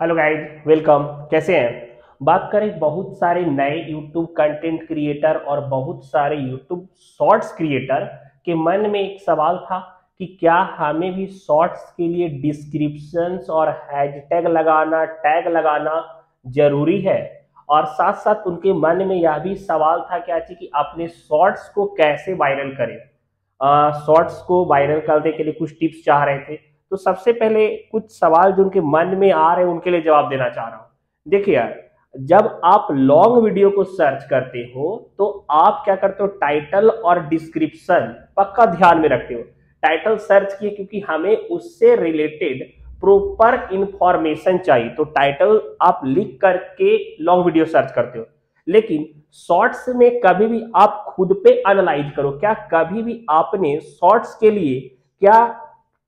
Hello guide welcome कैसे हैं? बात करें बहुत सारे नए यूट्यूब कंटेंट क्रिएटर और बहुत सारे यूट्यूब शॉर्ट्स क्रिएटर के मन में एक सवाल था कि क्या हमें भी शॉर्ट्स के लिए डिस्क्रिप्शंस और हैशटैग लगाना टैग लगाना ज़रूरी है? और साथ साथ उनके मन में यह भी सवाल था क्या चीज़ कि अपने शॉर्ट्स को कैसे वायरल करें? शॉर्ट्स को वायरल करने के लिए कुछ टिप्स चाह रहे थे। तो सबसे पहले कुछ सवाल जो उनके मन में आ रहे हैं, उनके लिए जवाब देना चाह रहा हूँ। देखिए यार, जब आप लॉन्ग वीडियो को सर्च करते हो तो आप क्या करते हो? टाइटल और डिस्क्रिप्शन पक्का ध्यान में रखते हो। टाइटल सर्च किए क्योंकि हमें उससे रिलेटेड प्रॉपर इंफॉर्मेशन चाहिए। तो टाइटल आप लिख करके लॉन्ग वीडियो सर्च करते हो। लेकिन शॉर्ट्स में कभी भी आप खुद पे एनालाइज करो। क्या कभी भी आपने शॉर्ट्स के लिए क्या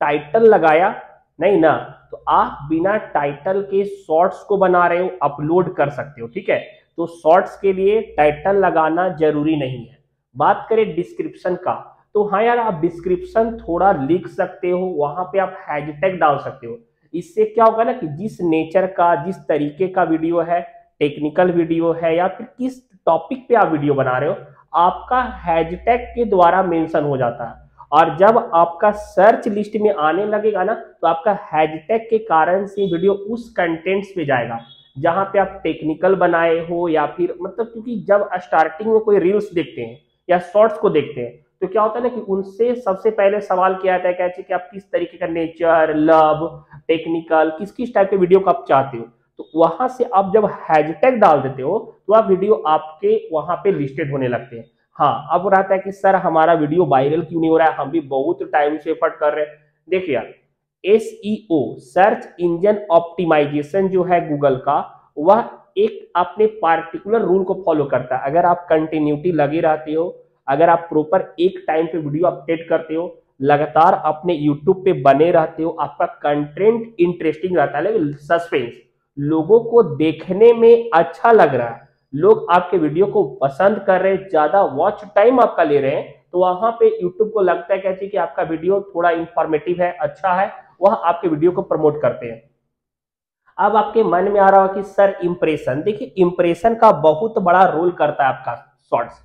टाइटल लगाया? नहीं ना। तो आप बिना टाइटल के शॉर्ट्स को बना रहे हो अपलोड कर सकते हो, ठीक है? तो शॉर्ट्स के लिए टाइटल लगाना ज़रूरी नहीं है। बात करें डिस्क्रिप्शन का तो हाँ यार, आप डिस्क्रिप्शन थोड़ा लिख सकते हो, वहाँ पे आप हैशटैग डाल सकते हो। इससे क्या होगा ना कि जिस नेचर का, जिस तरीके का वीडियो है टेक्निकल वीडियो है, या फिर किस टॉपिक पे आप वीडियो बना रहे हो, आपका हैशटैग के द्वारा मेंशन हो जाता है। और जब आपका सर्च लिस्ट में आने लगेगा ना तो आपका हैशटैग के कारण से वीडियो उस कंटेंट्स पे जाएगा, जहाँ पे आप टेक्निकल बनाए हो या फिर मतलब क्योंकि जब स्टार्टिंग में कोई रील्स देखते हैं या शॉर्ट्स को देखते हैं तो क्या होता है ना कि उनसे सबसे पहले सवाल किया जाता है क्या कि आप किस तरीके का नेचर लव टेक्निकल किस किस टाइप के वीडियो को आप चाहते हो? तो वहाँ से आप जब हैशटैग डाल देते हो तो आप वीडियो आपके वहाँ पे लिस्टेड होने लगते हैं। हाँ अब रहता है कि, सर, हमारा वीडियो वायरल क्यों नहीं हो रहा है? हम भी बहुत टाइम से एफर्ट कर रहे हैं। देखिए यार एस सर्च इंजन ऑप्टिमाइजेशन जो है गूगल का, वह एक अपने पार्टिकुलर रूल को फॉलो करता है। अगर आप कंटिन्यूटी लगे रहते हो, अगर आप प्रॉपर एक टाइम पे वीडियो अपडेट करते हो, लगातार अपने यूट्यूब पे बने रहते हो, आपका कंटेंट इंटरेस्टिंग रहता है, लेकिन सस्पेंस लोगों को देखने में अच्छा लग रहा है। लोग आपके वीडियो को पसंद कर रहे हैं, ज़्यादा वॉच टाइम आपका ले रहे हैं तो वहाँ पे यूट्यूब को लगता है कैसे कि आपका वीडियो थोड़ा इंफॉर्मेटिव है अच्छा है, वह आपके वीडियो को प्रमोट करते हैं। अब आपके मन में आ रहा हो कि सर इंप्रेशन देखिए इंप्रेशन का बहुत बड़ा रोल करता है आपका शॉर्ट्स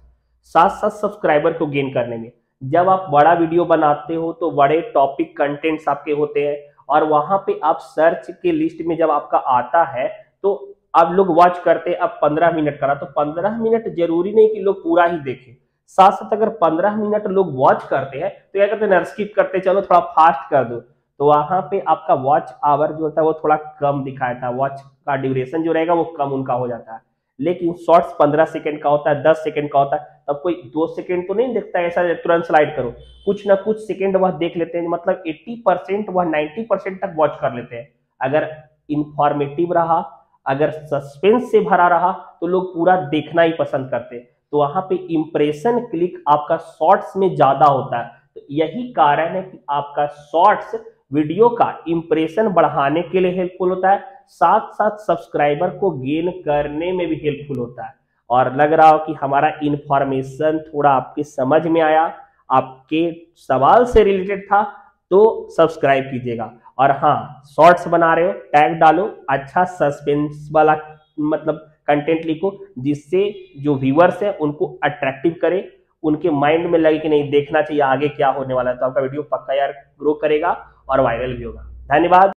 साथ साथ सब्सक्राइबर को गेन करने में। जब आप बड़ा वीडियो बनाते हो तो बड़े टॉपिक कंटेंट्स आपके होते हैं, और वहाँ पे आप सर्च के लिस्ट में जब आपका आता है तो अब लोग वॉच करते अब पंद्रह मिनट करा तो पंद्रह मिनट ज़रूरी नहीं कि लोग पूरा ही देखें। साथ साथ अगर पंद्रह मिनट लोग वॉच करते हैं तो क्या करते हैं स्किप करते चलो थोड़ा फास्ट कर दो। तो वहाँ पे आपका वॉच आवर जो होता है, वो थोड़ा कम दिखाया था। वॉच का ड्यूरेशन जो रहेगा, वो कम उनका हो जाता है। लेकिन शॉर्ट्स पंद्रह सेकंड का होता है, दस सेकंड का होता है, तब कोई दो सेकंड तो नहीं देखता ऐसा तुरंत स्लाइड करो। कुछ ना कुछ सेकंड वह देख लेते हैं मतलब एट्टी परसेंट वह नाइन्टी परसेंट तक वॉच कर लेते हैं। अगर इंफॉर्मेटिव रहा अगर सस्पेंस से भरा रहा तो लोग पूरा देखना ही पसंद करते तो वहाँ पे इंप्रेशन क्लिक आपका शॉर्ट्स में ज़्यादा होता है। तो यही कारण है कि आपका शॉर्ट्स वीडियो का इंप्रेशन बढ़ाने के लिए हेल्पफुल होता है। साथ साथ सब्सक्राइबर को गेन करने में भी हेल्पफुल होता है। और लग रहा हो कि हमारा इंफॉर्मेशन थोड़ा आपके समझ में आया, आपके सवाल से रिलेटेड था तो सब्सक्राइब कीजिएगा। और हाँ शॉर्ट्स बना रहे हो टैग डालो अच्छा सस्पेंस वाला मतलब कंटेंट लिखो, जिससे जो व्यूअर्स है, उनको अट्रैक्टिव करे, उनके माइंड में लगे कि नहीं, देखना चाहिए आगे क्या होने वाला है। तो आपका वीडियो पक्का यार ग्रो करेगा और वायरल भी होगा। धन्यवाद।